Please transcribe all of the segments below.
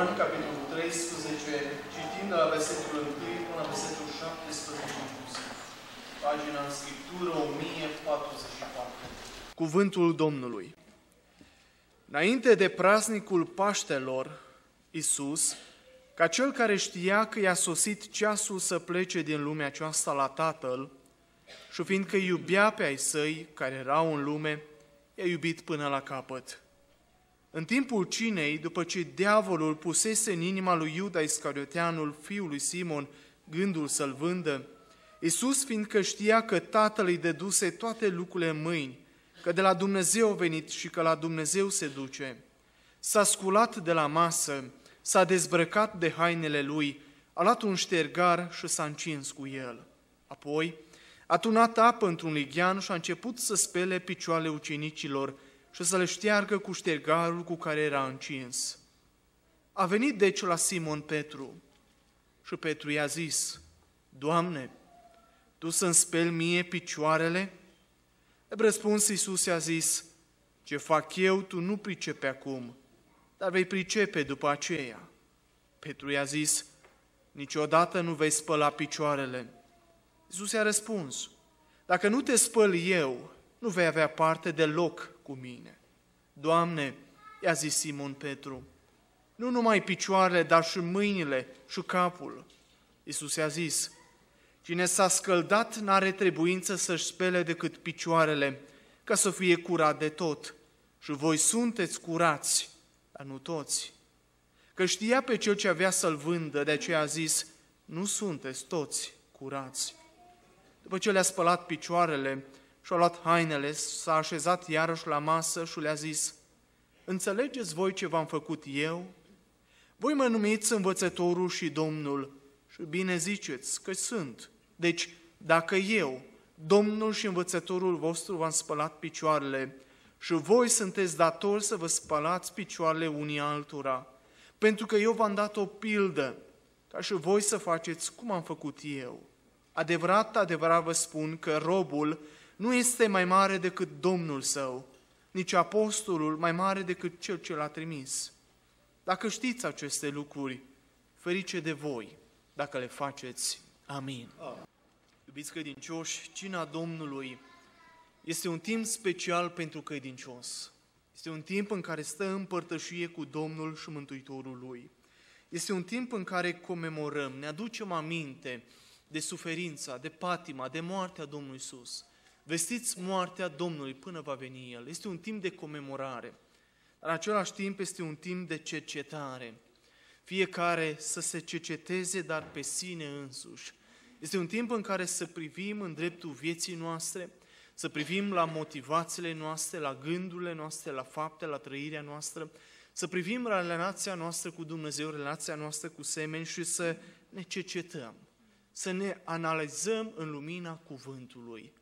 Ioan, capitolul 13, citim de la versetul 1 până la versetul 17 inclusiv. Pagina în Scriptură 1044. Cuvântul Domnului. Înainte de praznicul Paștelor, Isus, ca cel care știa că i-a sosit ceasul să plece din lumea aceasta la Tatăl, și fiindcă iubea pe ai săi care erau în lume, i-a iubit până la capăt. În timpul cinei, după ce diavolul pusese în inima lui Iuda Iscarioteanul, fiul lui Simon, gândul să-l vândă, Iisus, fiindcă știa că Tatăl îi deduse toate lucrurile în mâini, că de la Dumnezeu a venit și că la Dumnezeu se duce, s-a sculat de la masă, s-a dezbrăcat de hainele lui, a luat un ștergar și s-a încins cu el. Apoi a tunat apă într-un lighean și a început să spele picioarele ucenicilor, și să le șteargă cu ștergarul cu care era încins. A venit deci la Simon Petru și Petru i-a zis, Doamne, Tu să-mi speli mie picioarele? E răspuns Iisus i-a zis, Ce fac eu, tu nu pricepe acum, dar vei pricepe după aceea. Petru i-a zis, Niciodată nu vei spăla picioarele. Iisus i-a răspuns, Dacă nu te spăl eu, nu vei avea parte deloc cu mine. Doamne, i-a zis Simon Petru, nu numai picioarele, dar și mâinile și capul. Iisus i-a zis, cine s-a scăldat n-are trebuință să-și spele decât picioarele, ca să fie curat de tot. Și voi sunteți curați, dar nu toți. Că știa pe cel ce avea să-l vândă, de aceea a zis, nu sunteți toți curați. După ce le-a spălat picioarele, și-a luat hainele, s-a așezat iarăși la masă și le-a zis, Înțelegeți voi ce v-am făcut eu? Voi mă numiți învățătorul și Domnul și bine ziceți că sunt. Deci, dacă eu, Domnul și învățătorul vostru v-am spălat picioarele și voi sunteți datori să vă spălați picioarele unii altora, pentru că eu v-am dat o pildă, ca și voi să faceți cum am făcut eu. Adevărat, adevărat vă spun că robul nu este mai mare decât Domnul său, nici apostolul mai mare decât cel ce l-a trimis. Dacă știți aceste lucruri, ferice de voi dacă le faceți. Amin. Iubiți credincioși, cina Domnului este un timp special pentru credincios. Este un timp în care stă în părtășie cu Domnul și Mântuitorul Lui. Este un timp în care comemorăm, ne aducem aminte de suferința, de patima, de moartea Domnului Isus. Vestiți moartea Domnului până va veni El. Este un timp de comemorare, dar în același timp este un timp de cercetare. Fiecare să se cerceteze, dar pe sine însuși. Este un timp în care să privim în dreptul vieții noastre, să privim la motivațiile noastre, la gândurile noastre, la fapte, la trăirea noastră, să privim la relația noastră cu Dumnezeu, relația noastră cu semeni și să ne cercetăm, să ne analizăm în lumina cuvântului.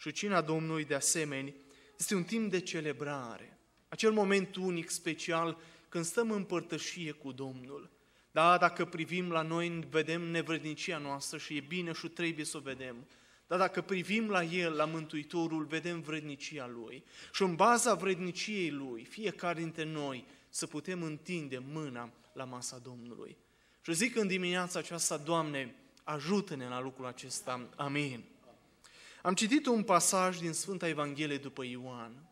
Și cina Domnului, de asemenea, este un timp de celebrare. Acel moment unic, special, când stăm în părtășie cu Domnul. Da, dacă privim la noi, vedem nevrednicia noastră și e bine și trebuie să o vedem. Dar dacă privim la El, la Mântuitorul, vedem vrednicia Lui. Și în baza vredniciei Lui, fiecare dintre noi, să putem întinde mâna la masa Domnului. Și zic în dimineața aceasta, Doamne, ajută-ne la lucrul acesta. Amin. Am citit un pasaj din Sfânta Evanghelie după Ioan,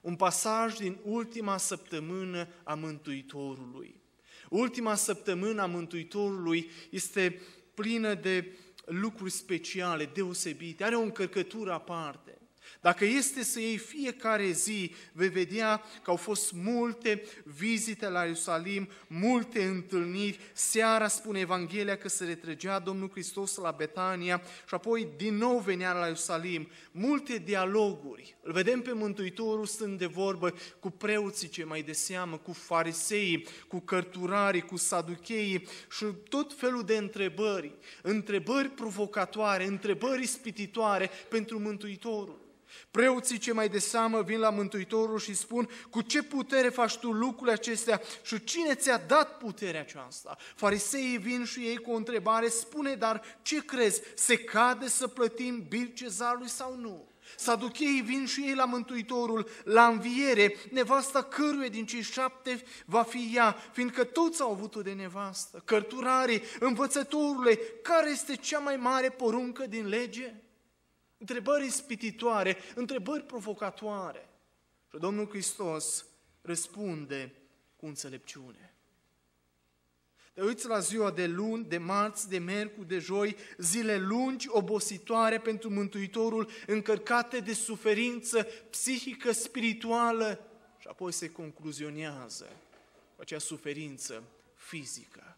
un pasaj din ultima săptămână a Mântuitorului. Ultima săptămână a Mântuitorului este plină de lucruri speciale, deosebite, are o încărcătură aparte. Dacă este să iei fiecare zi, vei vedea că au fost multe vizite la Ierusalim, multe întâlniri. Seara spune Evanghelia că se retrăgea Domnul Hristos la Betania și apoi din nou venea la Ierusalim. Multe dialoguri. Îl vedem pe Mântuitorul stând de vorbă cu preoții ce mai de seamă, cu fariseii, cu cărturarii, cu saducheii și tot felul de întrebări. Întrebări provocatoare, întrebări ispititoare pentru Mântuitorul. Preoții ce mai de seamă vin la Mântuitorul și spun cu ce putere faci tu lucrurile acestea și cine ți-a dat puterea aceasta? Fariseii vin și ei cu o întrebare, spune, dar ce crezi, se cade să plătim bil cezarului sau nu? Saducheii vin și ei la Mântuitorul, la înviere, nevasta căruia din cei șapte va fi ea, fiindcă toți au avut-o de nevastă. Cărturare, învățătorule, care este cea mai mare poruncă din lege? Întrebări ispititoare, întrebări provocatoare. Și Domnul Hristos răspunde cu înțelepciune. Te uiți la ziua de luni, de marți, de miercuri, de joi, zile lungi, obositoare pentru Mântuitorul, încărcate de suferință psihică, spirituală și apoi se concluzionează cu acea suferință fizică.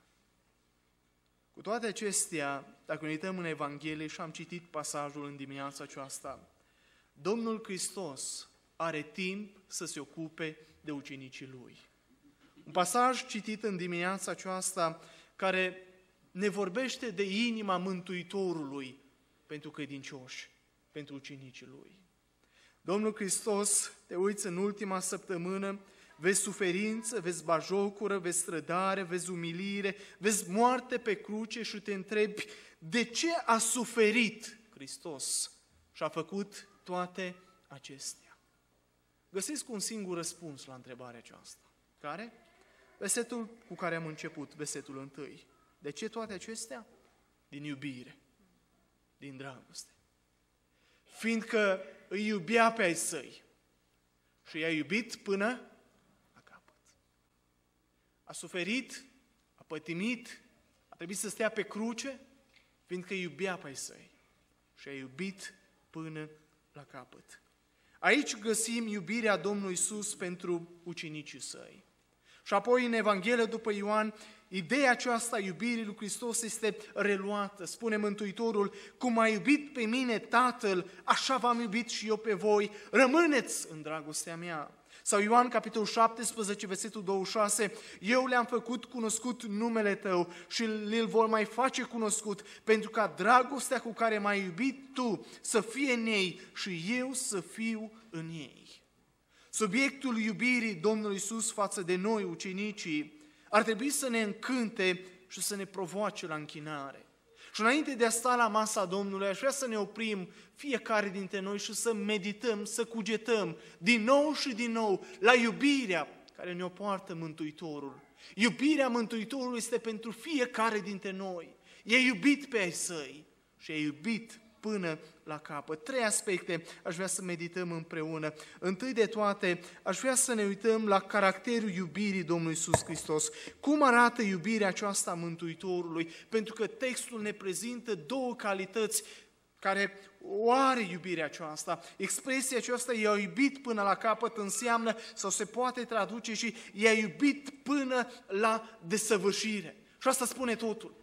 Cu toate acestea, dacă ne uităm în Evanghelie și am citit pasajul în dimineața aceasta, Domnul Hristos are timp să se ocupe de ucenicii Lui. Un pasaj citit în dimineața aceasta care ne vorbește de inima Mântuitorului pentru credincioși, pentru ucenicii Lui. Domnul Hristos, te uiți în ultima săptămână, vezi suferință, vezi bajocură, vezi strădare, vezi umilire, vezi moarte pe cruce și te întrebi de ce a suferit Hristos și a făcut toate acestea. Găsesc un singur răspuns la întrebarea aceasta. Care? Versetul cu care am început, versetul întâi. De ce toate acestea? Din iubire, din dragoste. Fiindcă îi iubea pe ai săi și i-a iubit până la capăt. A suferit, a pătimit, a trebuit să stea pe cruce, fiindcă îi iubea pe ai săi și a iubit până la capăt. Aici găsim iubirea Domnului Isus pentru ucenicii săi. Și apoi în Evanghelie după Ioan, ideea aceasta iubirii lui Hristos este reluată. Spune Mântuitorul, cum a iubit pe mine Tatăl, așa v-am iubit și eu pe voi, rămâneți în dragostea mea. Sau Ioan, capitolul 17, versetul 26, Eu le-am făcut cunoscut numele Tău și îl vor mai face cunoscut, pentru ca dragostea cu care m-ai iubit Tu să fie în ei și eu să fiu în ei. Subiectul iubirii Domnului Isus față de noi, ucenicii, ar trebui să ne încânte și să ne provoace la închinare. Și înainte de a sta la masa Domnului, aș vrea să ne oprim fiecare dintre noi și să medităm, să cugetăm din nou și din nou la iubirea care ne-o poartă Mântuitorul. Iubirea Mântuitorului este pentru fiecare dintre noi. E iubit pe ai săi și e iubit până la capăt. Trei aspecte aș vrea să medităm împreună. Întâi de toate, aș vrea să ne uităm la caracterul iubirii Domnului Iisus Hristos. Cum arată iubirea aceasta a Mântuitorului? Pentru că textul ne prezintă două calități care o are iubirea aceasta. Expresia aceasta, i-a iubit până la capăt, înseamnă, sau se poate traduce și i-a iubit până la desăvârșire. Și asta spune totul.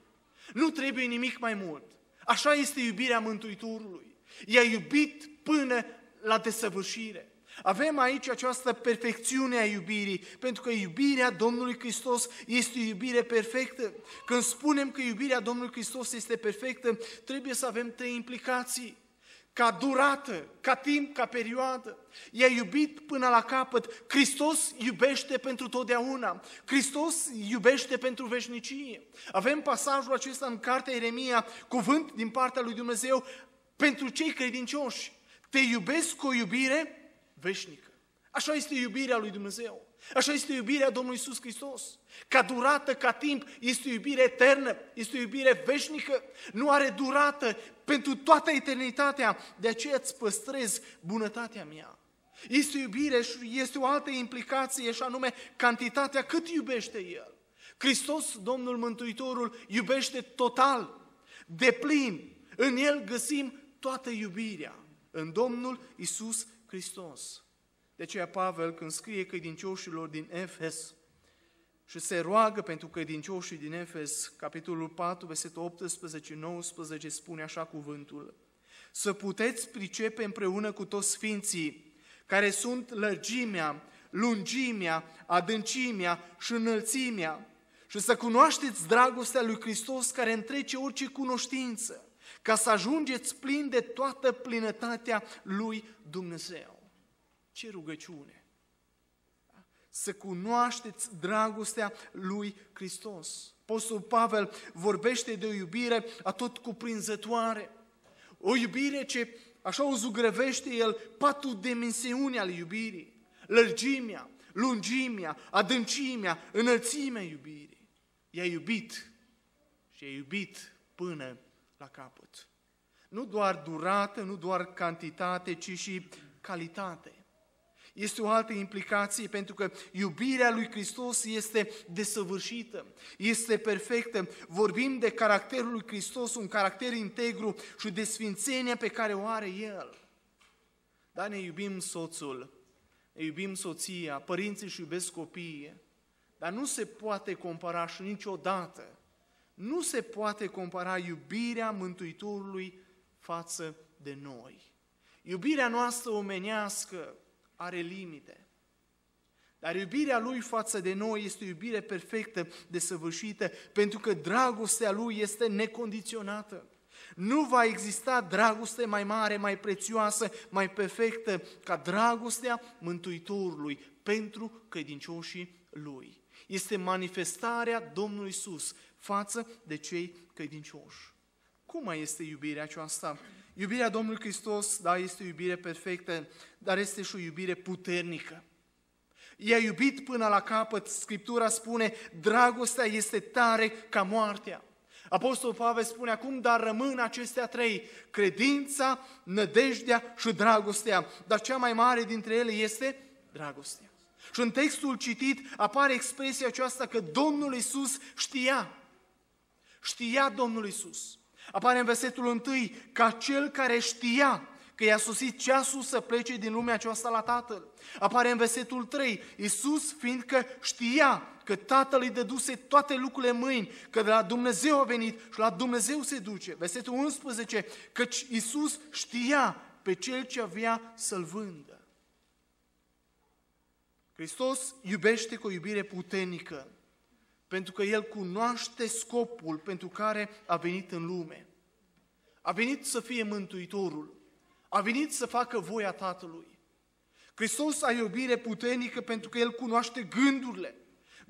Nu trebuie nimic mai mult. Așa este iubirea Mântuitorului. I-a iubit până la desăvârșire. Avem aici această perfecțiune a iubirii, pentru că iubirea Domnului Hristos este o iubire perfectă. Când spunem că iubirea Domnului Hristos este perfectă, trebuie să avem trei implicații. Ca durată, ca timp, ca perioadă. I-a iubit până la capăt. Hristos iubește pentru totdeauna. Hristos iubește pentru veșnicie. Avem pasajul acesta în cartea Ieremia, cuvânt din partea lui Dumnezeu pentru cei credincioși. Te iubesc cu o iubire veșnică. Așa este iubirea lui Dumnezeu. Așa este iubirea Domnului Isus Hristos. Ca durată, ca timp, este o iubire eternă, este o iubire veșnică, nu are durată pentru toată eternitatea, de aceea îți păstrez bunătatea mea. Este o iubire și este o altă implicație și anume cantitatea cât iubește El. Hristos, Domnul Mântuitorul, iubește total, de plin. În El găsim toată iubirea, în Domnul Isus Hristos. De aceea Pavel, când scrie credincioșilor din Efes și se roagă pentru credincioșii din Efes, capitolul 4, versetul 18-19, spune așa cuvântul. Să puteți pricepe împreună cu toți sfinții, care sunt lărgimea, lungimea, adâncimea și înălțimea, și să cunoașteți dragostea lui Hristos care întrece orice cunoștință, ca să ajungeți plin de toată plinătatea lui Dumnezeu. Ce rugăciune! Să cunoașteți dragostea lui Hristos. Apostol Pavel vorbește de o iubire atot cuprinzătoare. O iubire ce Așa o zugrăvește el patru dimensiuni ale iubirii. Lărgimea, lungimea, adâncimea, înălțimea iubirii. I-a iubit și a iubit până la capăt. Nu doar durată, nu doar cantitate, ci și calitate. Este o altă implicație pentru că iubirea lui Hristos este desăvârșită, este perfectă. Vorbim de caracterul lui Hristos, un caracter integru și de sfințenia pe care o are El. Da, ne iubim soțul, ne iubim soția, părinții și iubesc copiii, dar nu se poate compara și niciodată, nu se poate compara iubirea Mântuitorului față de noi. Iubirea noastră omenească are limite. Dar iubirea lui față de noi este o iubire perfectă, desăvârșită, pentru că dragostea lui este necondiționată. Nu va exista dragoste mai mare, mai prețioasă, mai perfectă ca dragostea Mântuitorului pentru credincioșii lui. Este manifestarea Domnului Isus față de cei credincioși. Cum mai este iubirea aceasta? Iubirea Domnului Hristos, da, este o iubire perfectă, dar este și o iubire puternică. I-a iubit până la capăt, Scriptura spune, dragostea este tare ca moartea. Apostol Pavel spune acum, dar rămân acestea trei, credința, nădejdea și dragostea. Dar cea mai mare dintre ele este dragostea. Și în textul citit apare expresia aceasta că Domnul Isus știa. Știa Domnul Isus. Apare în versetul 1, ca cel care știa că i-a sosit ceasul să plece din lumea aceasta la Tatăl. Apare în versetul 3, Iisus fiindcă știa că Tatăl îi dăduse toate lucrurile mâini, că de la Dumnezeu a venit și la Dumnezeu se duce. Versetul 11, căci Iisus știa pe cel ce avea să-l vândă. Hristos iubește cu o iubire puternică pentru că El cunoaște scopul pentru care a venit în lume. A venit să fie Mântuitorul. A venit să facă voia Tatălui. Hristos a iubire puternică pentru că El cunoaște gândurile,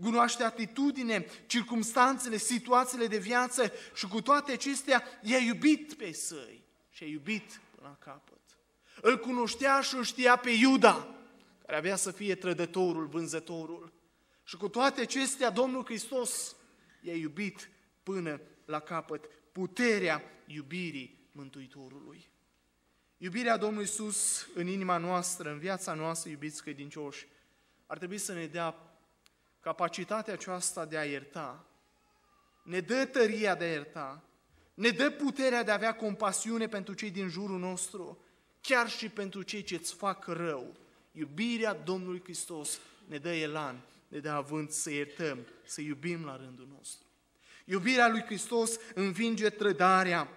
cunoaște atitudine, circumstanțele, situațiile de viață și cu toate acestea i-a iubit pe săi și a iubit până la capăt. Îl cunoștea și îl știa pe Iuda, care avea să fie trădătorul, vânzătorul. Și cu toate acestea, Domnul Hristos i-a iubit până la capăt. Puterea iubirii Mântuitorului. Iubirea Domnului Iisus în inima noastră, în viața noastră, iubiți credincioși, ar trebui să ne dea capacitatea aceasta de a ierta. Ne dă tăria de a ierta. Ne dă puterea de a avea compasiune pentru cei din jurul nostru, chiar și pentru cei ce îți fac rău. Iubirea Domnului Hristos ne dă elan ne dă avânt să iertăm, să iubim la rândul nostru. Iubirea lui Hristos învinge trădarea,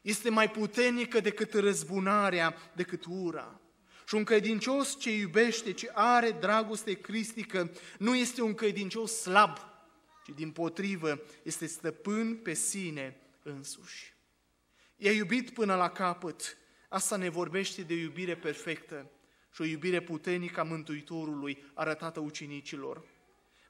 este mai puternică decât răzbunarea, decât ura. Și un credincios ce iubește, ce are dragoste cristică, nu este un credincios slab, ci din potrivă este stăpân pe sine însuși. I-a iubit până la capăt, asta ne vorbește de iubire perfectă și o iubire puternică a Mântuitorului arătată ucenicilor.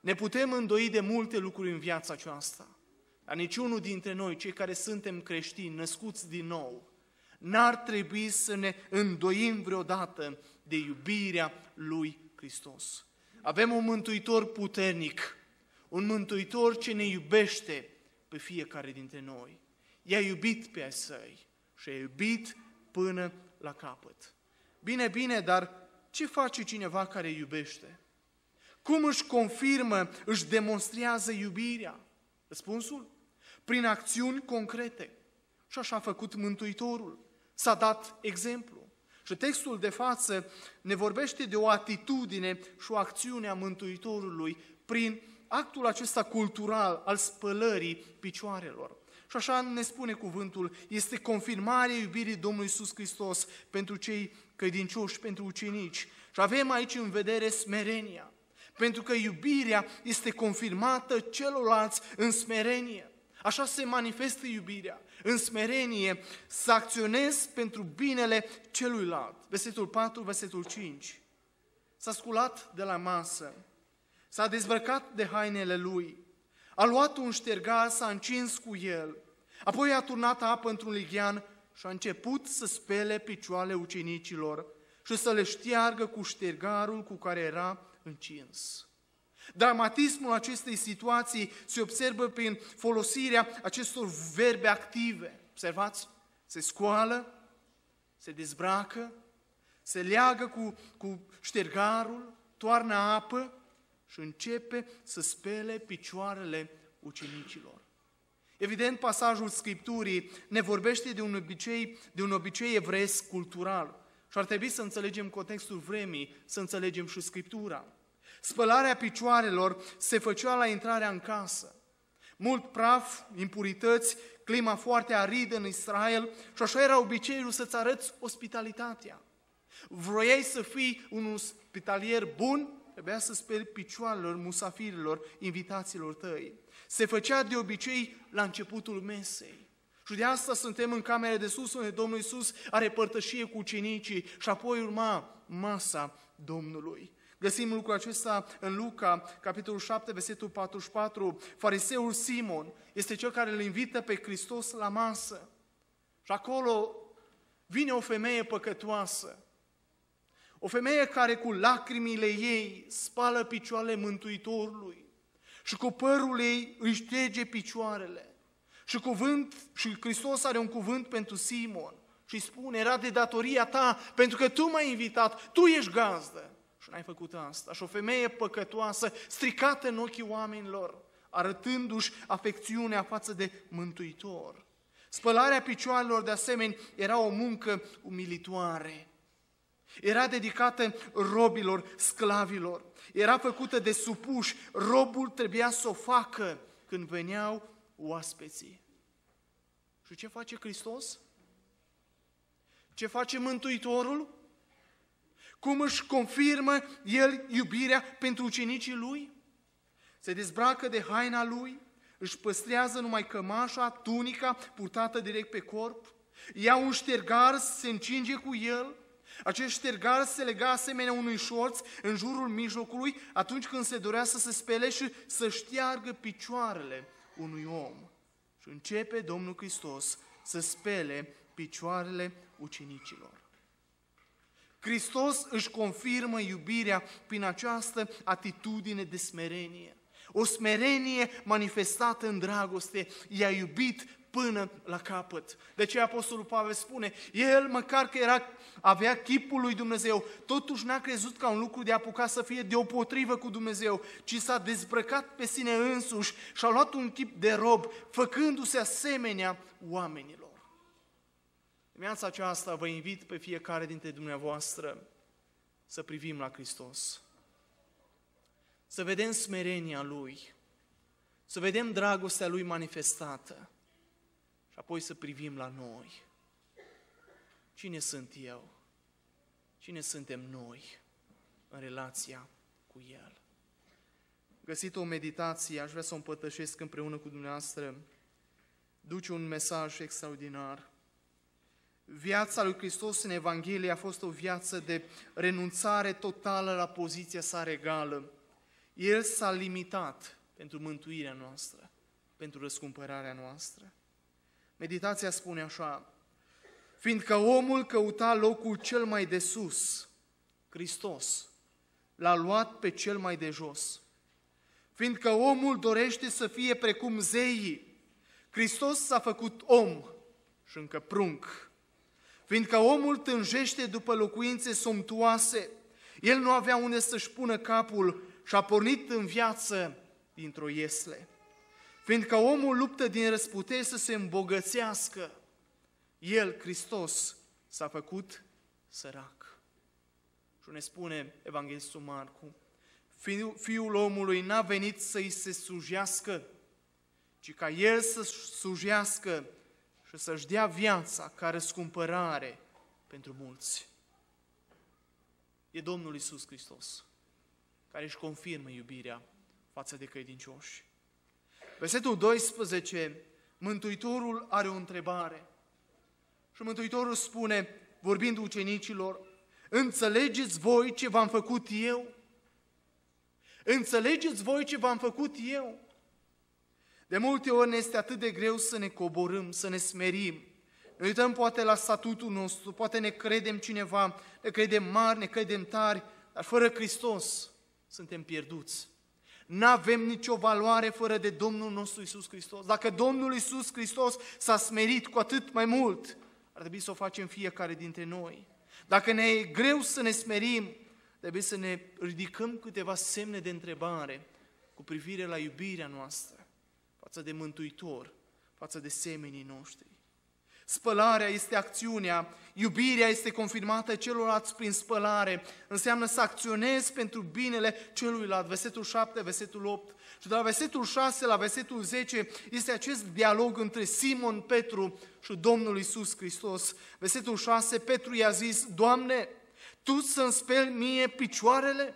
Ne putem îndoi de multe lucruri în viața aceasta, dar niciunul dintre noi, cei care suntem creștini, născuți din nou, n-ar trebui să ne îndoim vreodată de iubirea lui Hristos. Avem un mântuitor puternic, un mântuitor ce ne iubește pe fiecare dintre noi. I-a iubit pe ai săi și a iubit până la capăt. Bine, bine, dar ce face cineva care iubește? Cum își confirmă, își demonstrează iubirea? Răspunsul? Prin acțiuni concrete. Și așa a făcut Mântuitorul. S-a dat exemplu. Și textul de față ne vorbește de o atitudine și o acțiune a Mântuitorului prin actul acesta cultural al spălării picioarelor. Și așa ne spune cuvântul, este confirmarea iubirii Domnului Iisus Hristos pentru cei credincioși, pentru ucenici. Și avem aici în vedere smerenia. Pentru că iubirea este confirmată celorlalți în smerenie. Așa se manifestă iubirea. În smerenie să acționezi pentru binele celuilalt. Versetul 4, versetul 5. S-a sculat de la masă, s-a dezbrăcat de hainele lui, a luat un ștergar, s-a încins cu el, apoi a turnat apă într-un lighean și a început să spele picioarele ucenicilor și să le șteargă cu ștergarul cu care era încins. Dramatismul acestei situații se observă prin folosirea acestor verbe active. Observați? Se scoală, se dezbracă, se leagă cu, cu ștergarul, toarnă apă și începe să spele picioarele ucenicilor. Evident, pasajul Scripturii ne vorbește de un obicei, de un obicei evresc cultural. Și ar trebui să înțelegem contextul vremii, să înțelegem și Scriptura. Spălarea picioarelor se făcea la intrarea în casă. Mult praf, impurități, clima foarte aridă în Israel și așa era obiceiul să-ți arăți ospitalitatea. Vroiai să fii un ospitalier bun, trebuia să speli picioarelor musafirilor, invitațiilor tăi. Se făcea de obicei la începutul mesei. Și de asta suntem în camere de sus, unde Domnul Iisus are părtășie cu ucenicii și apoi urma masa Domnului. Găsim lucrul acesta în Luca, capitolul 7, versetul 44. Fariseul Simon este cel care îl invită pe Hristos la masă. Și acolo vine o femeie păcătoasă. O femeie care cu lacrimile ei spală picioarele Mântuitorului și cu părul ei îi șterge picioarele. Și cuvânt, și Hristos are un cuvânt pentru Simon și spune, era de datoria ta, pentru că tu m-ai invitat, tu ești gazdă. Și n-ai făcut asta. Și o femeie păcătoasă, stricată în ochii oamenilor, arătându-și afecțiunea față de Mântuitor. Spălarea picioarelor, de asemenea, era o muncă umilitoare. Era dedicată robilor, sclavilor. Era făcută de supuși. Robul trebuia să o facă când veneau oaspeții. Și ce face Hristos? Ce face Mântuitorul? Cum își confirmă El iubirea pentru ucenicii Lui? Se dezbracă de haina Lui, își păstrează numai cămașa, tunica purtată direct pe corp, ia un ștergar, se încinge cu el, acest ștergar se lega asemenea unui șorț în jurul mijlocului atunci când se dorea să se spele și să șteargă picioarele unui om. Și începe Domnul Hristos să spele picioarele ucenicilor. Hristos își confirmă iubirea prin această atitudine de smerenie. O smerenie manifestată în dragoste, i-a iubit până la capăt. De ce Apostolul Pavel spune, el măcar că era, avea chipul lui Dumnezeu, totuși n-a crezut ca un lucru de apucat să fie deopotrivă cu Dumnezeu, ci s-a dezbrăcat pe sine însuși și a luat un chip de rob, făcându-se asemenea oamenilor. Dimineața aceasta vă invit pe fiecare dintre dumneavoastră să privim la Hristos. Să vedem smerenia Lui, să vedem dragostea Lui manifestată și apoi să privim la noi. Cine sunt eu? Cine suntem noi în relația cu El? Găsit o meditație, aș vrea să o împărtășesc împreună cu dumneavoastră. Duce un mesaj extraordinar. Viața lui Hristos în Evanghelie a fost o viață de renunțare totală la poziția sa regală. El s-a limitat pentru mântuirea noastră, pentru răscumpărarea noastră. Meditația spune așa, fiindcă omul căuta locul cel mai de sus, Hristos l-a luat pe cel mai de jos. Fiindcă omul dorește să fie precum zeii, Hristos s-a făcut om și încă prunc Fiindcă omul tânjește după locuințe somptuoase, el nu avea unde să-și pună capul și a pornit în viață dintr-o iesle. Fiindcă omul luptă din răsputeri să se îmbogățească, el, Hristos, s-a făcut sărac. Și ne spune Evanghelistul Marcu, Fiul omului n-a venit să-i se sujească, ci ca el să sujească și să-și dea viața ca răscumpărare pentru mulți. E Domnul Isus Hristos care își confirmă iubirea față de credincioși. Versetul 12, Mântuitorul are o întrebare. Și Mântuitorul spune, vorbind ucenicilor, Înțelegeți voi ce v-am făcut eu? Înțelegeți voi ce v-am făcut eu? De multe ori ne este atât de greu să ne coborâm, să ne smerim, Ne uităm poate la statutul nostru, poate ne credem cineva, ne credem mari, ne credem tari, dar fără Hristos suntem pierduți. Nu avem nicio valoare fără de Domnul nostru Isus Hristos. Dacă Domnul Isus Hristos s-a smerit cu atât mai mult, ar trebui să o facem fiecare dintre noi. Dacă ne e greu să ne smerim, trebuie să ne ridicăm câteva semne de întrebare cu privire la iubirea noastră față de Mântuitor, față de semenii noștri. Spălarea este acțiunea, iubirea este confirmată celorlalți prin spălare, înseamnă să acționezi pentru binele celuilalt. Versetul 7, versetul 8 și de la versetul 6 la versetul 10 este acest dialog între Simon Petru și Domnul Isus Hristos. Versetul 6, Petru i-a zis, Doamne, Tu să-mi speli mie picioarele?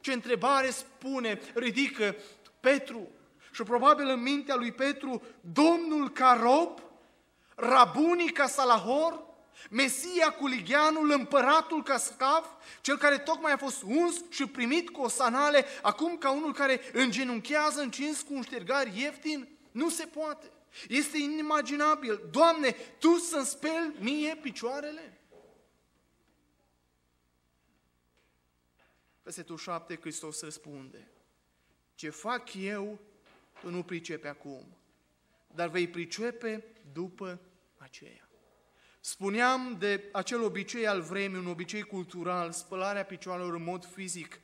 Ce întrebare spune, ridică Petru. Și probabil în mintea lui Petru, Domnul ca rob, Rabunii ca Salahor, Mesia cu Ligianul, împăratul ca scaf, cel care tocmai a fost uns și primit cu o sanale, acum ca unul care îngenunchează încins cu un ștergar ieftin, nu se poate. Este inimaginabil. Doamne, Tu să-mi speli mie picioarele? Versetul 7, Hristos răspunde. Ce fac eu, tu nu pricepe acum, dar vei pricepe după aceea. Spuneam de acel obicei al vremii, un obicei cultural, spălarea picioarelor în mod fizic,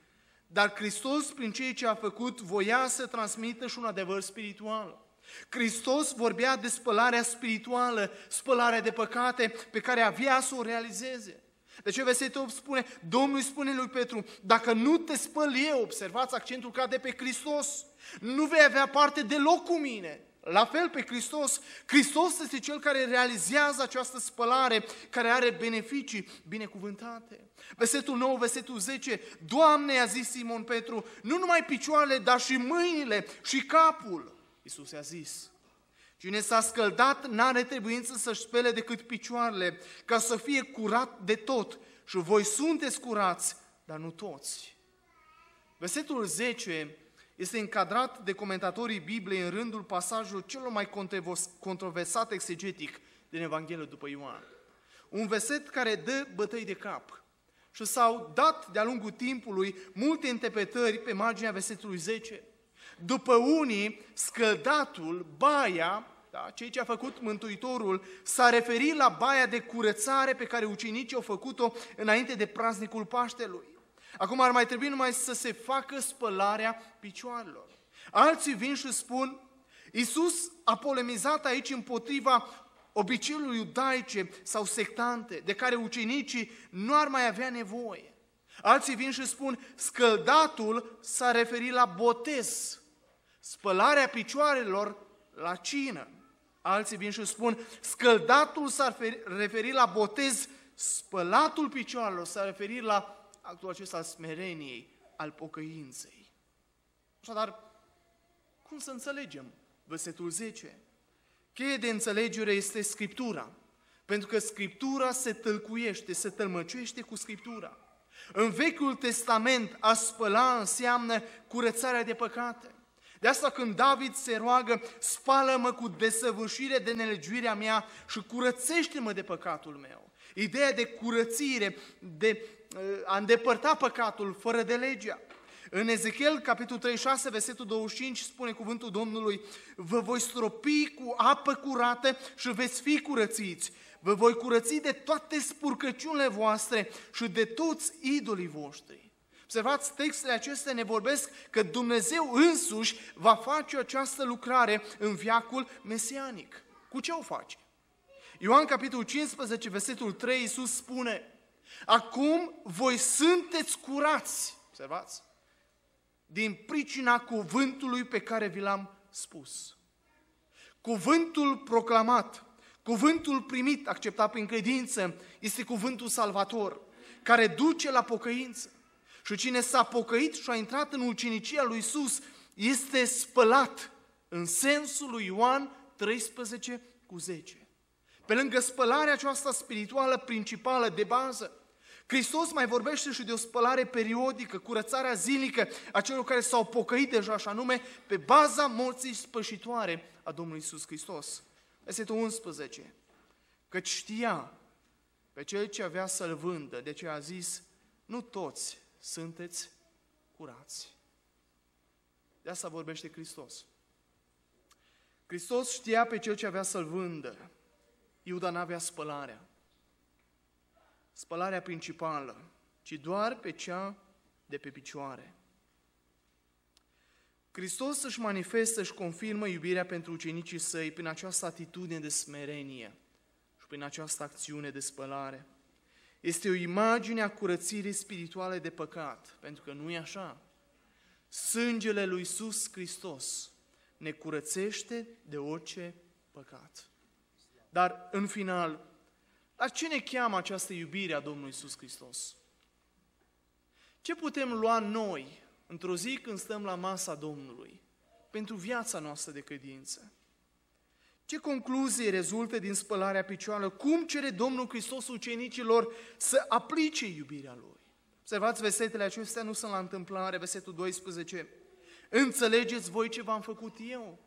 dar Hristos, prin ceea ce a făcut, voia să transmită și un adevăr spiritual. Hristos vorbea de spălarea spirituală, spălarea de păcate pe care avea să o realizeze. De ce versetul 8 spune, Domnul spune lui Petru, dacă nu te spăl eu, observați accentul cade pe Hristos, nu vei avea parte deloc cu mine. La fel pe Hristos, Hristos este Cel care realizează această spălare, care are beneficii binecuvântate. Versetul 9, versetul 10, Doamne, a zis Simon Petru, nu numai picioarele, dar și mâinile și capul. Iisus a zis, Cine s-a scăldat n-are trebuință să-și spele decât picioarele, ca să fie curat de tot. Și voi sunteți curați, dar nu toți. Versetul 10 este încadrat de comentatorii Bibliei în rândul pasajului celor mai controversat exegetic din Evanghelie după Ioan. Un verset care dă bătăi de cap. Și s-au dat de-a lungul timpului multe interpretări pe marginea versetului 10. După unii, scăldatul, baia, da, ceea ce a făcut Mântuitorul, s-a referit la baia de curățare pe care ucenicii au făcut-o înainte de praznicul Paștelui. Acum ar mai trebui numai să se facă spălarea picioarelor. Alții vin și spun, Iisus a polemizat aici împotriva obiceiului iudaice sau sectante, de care ucenicii nu ar mai avea nevoie. Alții vin și spun, scăldatul s-a referit la botez, spălarea picioarelor la cină. Alții vin și spun, scăldatul s-a referit la botez, spălatul picioarelor s-a referit la actul acesta al smereniei, al pocăinței. Așadar, cum să înțelegem versetul 10? Cheie de înțelegere este Scriptura, pentru că Scriptura se tălcuiește, se tălmăcește cu Scriptura. În Vechiul Testament a spăla înseamnă curățarea de păcate. De asta când David se roagă, spală-mă cu desăvârșire de nelegiuirea mea și curățește-mă de păcatul meu. Ideea de curățire, de a îndepărta păcatul fără de legea. În Ezechiel, capitolul 36, versetul 25, spune cuvântul Domnului, vă voi stropi cu apă curată și veți fi curățiți. Vă voi curăți de toate spurcăciunile voastre și de toți idolii voștri. Observați, textele acestea ne vorbesc că Dumnezeu însuși va face această lucrare în viacul mesianic. Cu ce o face? Ioan, capitolul 15, versetul 3, Iisus spune, Acum voi sunteți curați, observați, din pricina cuvântului pe care vi l-am spus. Cuvântul proclamat, cuvântul primit, acceptat prin credință, este cuvântul salvator, care duce la pocăință. Și cine s-a pocăit și a intrat în ucenicia lui Isus este spălat în sensul lui Ioan 13 cu 10. Pe lângă spălarea aceasta spirituală principală de bază, Hristos mai vorbește și de o spălare periodică, curățarea zilnică a celor care s-au pocăit deja, așa nume, pe baza morții spășitoare a Domnului Isus Hristos. Versetul 11. Că știa pe cel ce avea să-l vândă, de ce a zis, nu toți sunteți curați. De asta vorbește Hristos. Hristos știa pe cel ce avea să-l vândă. Iuda n-avea spălarea. Spălarea principală, ci doar pe cea de pe picioare. Hristos își manifestă și confirmă iubirea pentru ucenicii săi prin această atitudine de smerenie și prin această acțiune de spălare. Este o imagine a curățirii spirituale de păcat, pentru că nu e așa. Sângele lui Iisus Hristos ne curățește de orice păcat. Dar, în final, la ce ne cheamă această iubire a Domnului Iisus Hristos? Ce putem lua noi într-o zi când stăm la masa Domnului pentru viața noastră de credință? Ce concluzie rezultă din spălarea picioară? Cum cere Domnul Hristos ucenicilor să aplice iubirea Lui? Observați, versetele acestea nu sunt la întâmplare, versetul 12. Înțelegeți voi ce v-am făcut eu?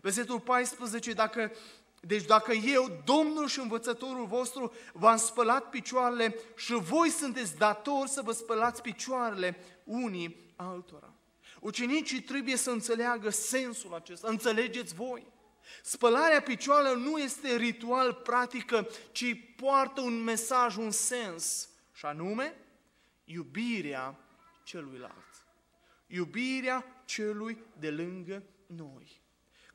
Versetul 14, dacă, deci dacă eu, Domnul și învățătorul vostru, v-am spălat picioarele și voi sunteți datori să vă spălați picioarele unii altora. Ucenicii trebuie să înțeleagă sensul acesta, înțelegeți voi. Spălarea picioarelor nu este ritual, practică, ci poartă un mesaj, un sens, și anume iubirea celuilalt. Iubirea celui de lângă noi.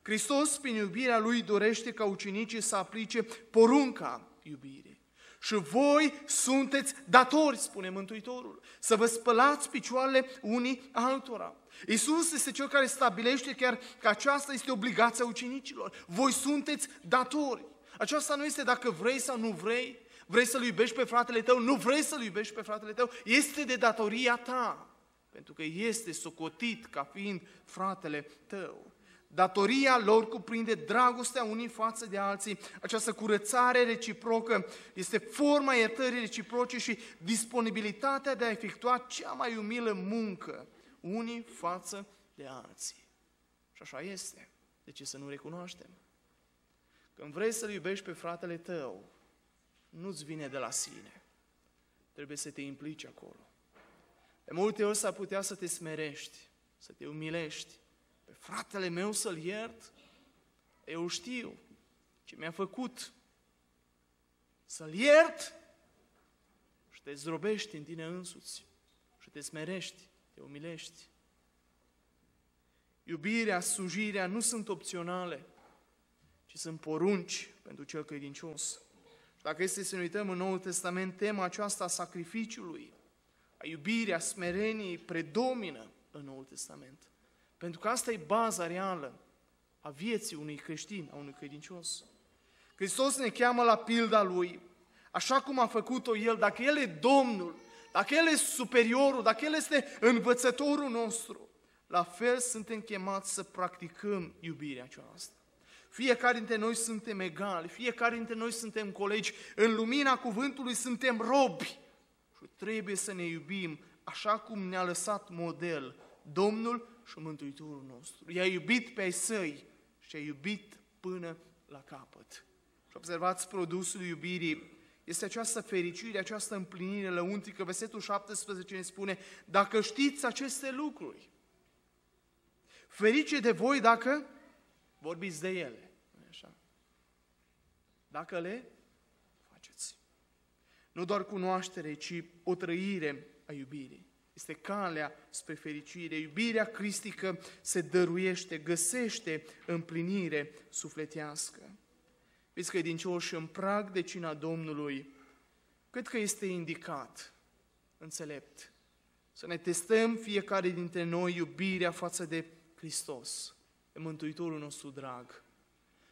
Hristos, prin iubirea Lui, dorește ca ucenicii să aplice porunca iubirii. Și voi sunteți datori, spune Mântuitorul, să vă spălați picioarele unii altora. Iisus este cel care stabilește chiar că aceasta este obligația ucenicilor. Voi sunteți datori. Aceasta nu este dacă vrei sau nu vrei, vrei să-l iubești pe fratele tău, nu vrei să-l iubești pe fratele tău, este de datoria ta, pentru că este socotit ca fiind fratele tău. Datoria lor cuprinde dragostea unii față de alții. Această curățare reciprocă este forma iertării reciproce și disponibilitatea de a efectua cea mai umilă muncă unii față de alții. Și așa este. De ce să nu recunoaștem? Când vrei să-l iubești pe fratele tău, nu-ți vine de la sine. Trebuie să te implici acolo. De multe ori s-ar putea să te smerești, să te umilești, pe fratele meu să-l iert, eu știu ce mi-a făcut. Să-l iert și te zdrobești în tine însuți și te smerești, te umilești. Iubirea, sujirea nu sunt opționale, ci sunt porunci pentru cel credincios. Dacă este să ne uităm în Noul Testament, tema aceasta a sacrificiului, a iubirii, a smereniei, predomină în Noul Testament. Pentru că asta e baza reală a vieții unui creștin, a unui credincios. Hristos ne cheamă la pilda Lui, așa cum a făcut-o El, dacă El e Domnul, dacă El e superiorul, dacă El este învățătorul nostru, la fel suntem chemați să practicăm iubirea aceasta. Fiecare dintre noi suntem egali, fiecare dintre noi suntem colegi, în lumina cuvântului suntem robi și trebuie să ne iubim așa cum ne-a lăsat model Domnul și Mântuitorul nostru. I-a iubit pe ai săi și a iubit până la capăt. Și observați produsul iubirii este această fericire, această împlinire lăuntrică. Versetul 17 ne spune, dacă știți aceste lucruri, ferice de voi dacă vorbiți de ele. Așa. Dacă le faceți. Nu doar cunoaștere, ci o trăire a iubirii. Este calea spre fericire. Iubirea cristică se dăruiește, găsește împlinire sufletească. Vezi că și în prag de cina Domnului, cred că este indicat, înțelept, să ne testăm fiecare dintre noi iubirea față de Hristos, de Mântuitorul nostru drag.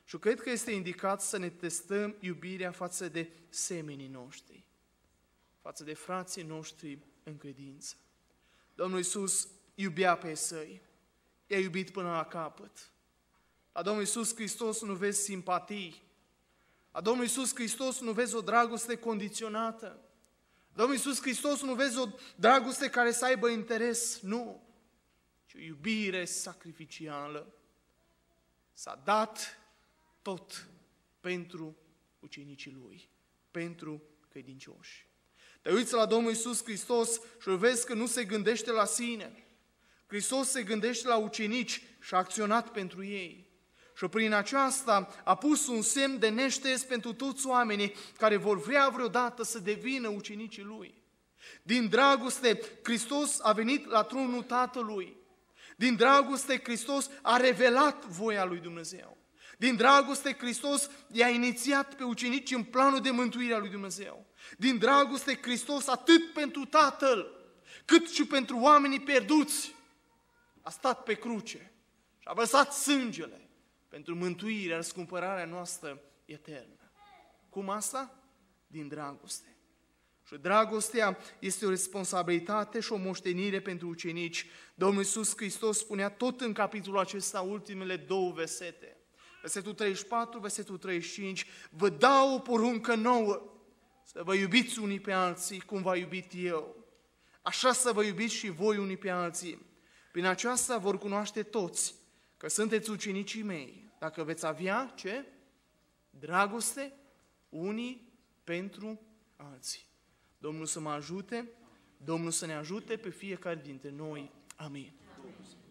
Și cred că este indicat să ne testăm iubirea față de semenii noștri, față de frații noștri în credință. Domnul Iisus iubea pe săi, i-a iubit până la capăt. La Domnul Iisus Hristos nu vezi simpatii, la Domnul Iisus Hristos nu vezi o dragoste condiționată, Domnul Iisus Hristos nu vezi o dragoste care să aibă interes, nu, ci o iubire sacrificială. S-a dat tot pentru ucenicii lui, pentru credincioși. Te uiți la Domnul Isus Hristos și îl vezi că nu se gândește la sine. Hristos se gândește la ucenici și a acționat pentru ei. Și prin aceasta a pus un semn de neștes pentru toți oamenii care vor vrea vreodată să devină ucenicii Lui. Din dragoste, Hristos a venit la tronul Tatălui. Din dragoste, Hristos a revelat voia lui Dumnezeu. Din dragoste, Hristos i-a inițiat pe ucenici în planul de mântuire a lui Dumnezeu. Din dragoste, Hristos, atât pentru Tatăl, cât și pentru oamenii pierduți, a stat pe cruce și a vărsat sângele pentru mântuirea, răscumpărarea noastră eternă. Cum asta? Din dragoste. Și dragostea este o responsabilitate și o moștenire pentru ucenici. Domnul Iisus Hristos spunea tot în capitolul acesta ultimele două versete. Versetul 34, versetul 35, vă dau o poruncă nouă, să vă iubiți unii pe alții cum v-a iubit eu. Așa să vă iubiți și voi unii pe alții. Prin aceasta vor cunoaște toți că sunteți ucenicii mei, dacă veți avea ce? Dragoste unii pentru alții. Domnul să mă ajute, Domnul să ne ajute pe fiecare dintre noi. Amin.